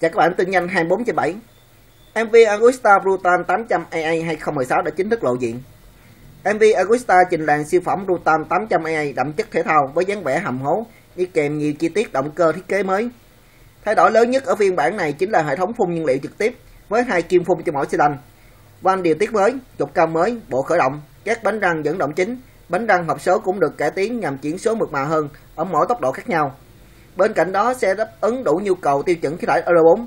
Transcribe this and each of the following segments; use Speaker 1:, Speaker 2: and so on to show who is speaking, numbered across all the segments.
Speaker 1: Chào các bạn tin nhanh 24 trên 7 MV Augusta Brutal 800 AA 2016 đã chính thức lộ diện. MV Augusta trình làng siêu phẩm Brutal 800 AA đậm chất thể thao với dáng vẻ hầm hố đi kèm nhiều chi tiết động cơ thiết kế mới. Thay đổi lớn nhất ở phiên bản này chính là hệ thống phun nhiên liệu trực tiếp với hai kim phun cho mỗi xi lanh van điều tiết mới, trục cao mới, bộ khởi động, các bánh răng dẫn động chính, bánh răng hộp số cũng được cải tiến nhằm chuyển số mượt mà hơn ở mỗi tốc độ khác nhau. Bên cạnh đó sẽ đáp ứng đủ nhu cầu tiêu chuẩn khí thải Euro 4.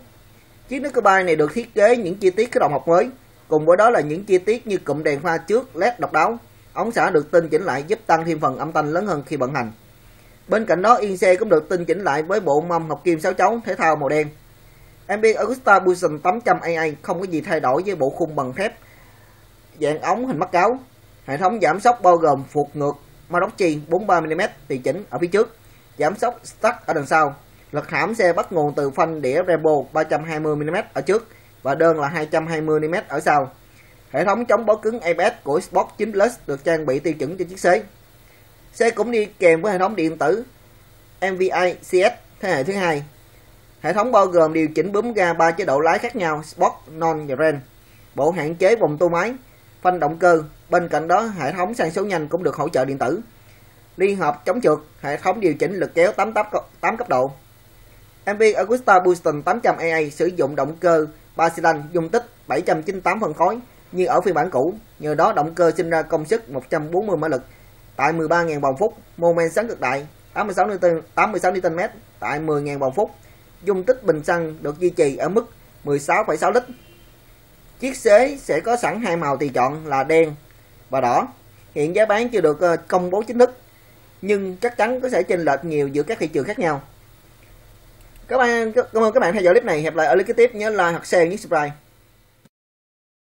Speaker 1: Chiếc nước cơ bay này được thiết kế những chi tiết cái đồng học mới, cùng với đó là những chi tiết như cụm đèn pha trước LED độc đáo, ống xả được tinh chỉnh lại giúp tăng thêm phần âm thanh lớn hơn khi vận hành. Bên cạnh đó yên xe cũng được tinh chỉnh lại với bộ mâm hợp kim 6 chấu thể thao màu đen. MB Augusta Fusion 800 AA không có gì thay đổi với bộ khung bằng thép dạng ống hình mắt cáo. Hệ thống giảm sóc bao gồm phục ngược Marochi 43mm tùy chỉnh ở phía trước giảm sốc stuck ở đằng sau. Lực hãm xe bắt nguồn từ phanh đĩa Rebo 320mm ở trước và đơn là 220mm ở sau. Hệ thống chống bó cứng ABS của Sport 9 Plus được trang bị tiêu chuẩn cho chiếc xe. Xe cũng đi kèm với hệ thống điện tử MVI CS thế hệ thứ hai. Hệ thống bao gồm điều chỉnh bấm ga ba chế độ lái khác nhau Sport, Non và Ren. Bộ hạn chế vòng tua máy, phanh động cơ. Bên cạnh đó, hệ thống sang số nhanh cũng được hỗ trợ điện tử liên hợp chống trượt, hệ thống điều chỉnh lực kéo 8, 8, 8 cấp độ. MV Augusta Booston 800 AA sử dụng động cơ 3 xi dung tích 798 phân khối như ở phiên bản cũ, nhờ đó động cơ sinh ra công suất 140 mã lực tại 13.000 vòng phút, mô men sáng cực đại 86 Newton 86 Nm tại 10.000 vòng phút. Dung tích bình xăng được duy trì ở mức 16,6 lít. Chiếc xế sẽ có sẵn hai màu tùy chọn là đen và đỏ. Hiện giá bán chưa được ờ, công bố chính thức nhưng chắc chắn có sẽ chênh lệch nhiều giữa các thị trường khác nhau. Các bạn cảm ơn các bạn theo dõi clip này. Hẹn lại ở clip tiếp. Nhớ like hoặc share nhấn subscribe.